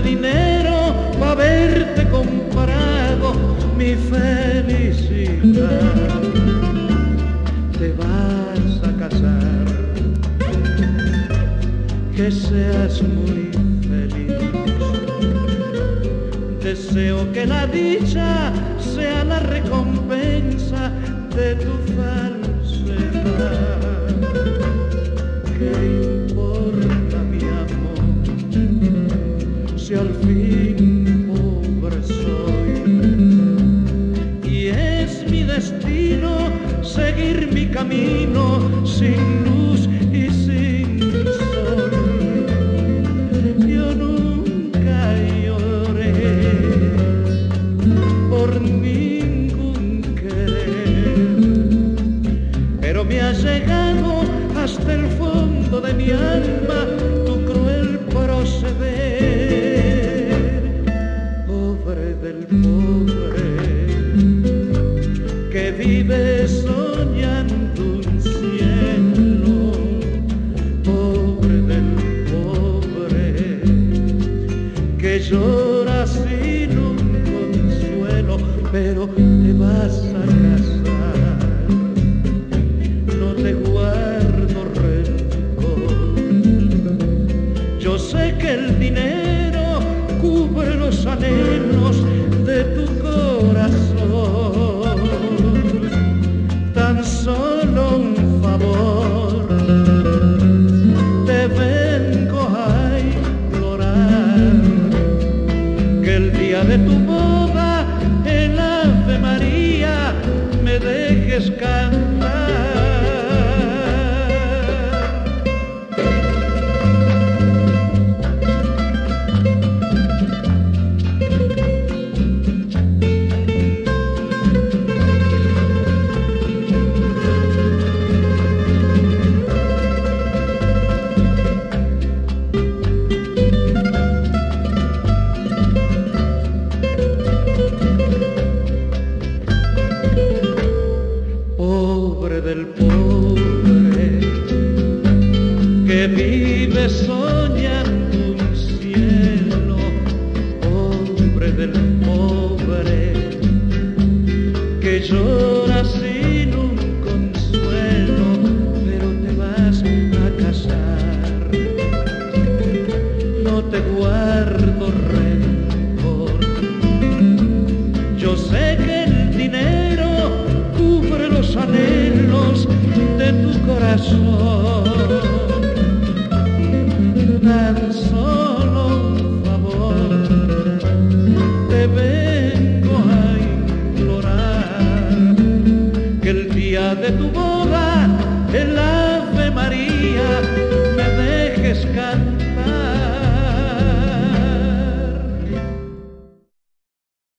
dinero para verte comparado mi felicidad. Te vas a casar, que seas muy feliz. Deseo que la dicha sea la recompensa de tu falsedad. Si al fin pobre soy? Y es mi destino seguir mi camino sin luz vive soñando un cielo, pobre del pobre que llora sin un consuelo, pero te vas a casar. No te guardo rencor. Yo sé que el dinero cubre los anhelos de tu corazón. pescar. Vive soñando un cielo, pobre del pobre que llora sin un consuelo, pero te vas a casar. No te guardo rencor. Yo sé que el dinero cubre los anhelos de tu corazón. De tu boda